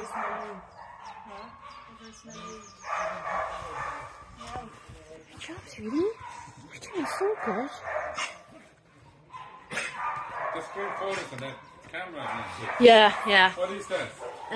Good job, sweetie. You're doing so good. The screen photos on that camera. Yeah, yeah. What is that? Uh,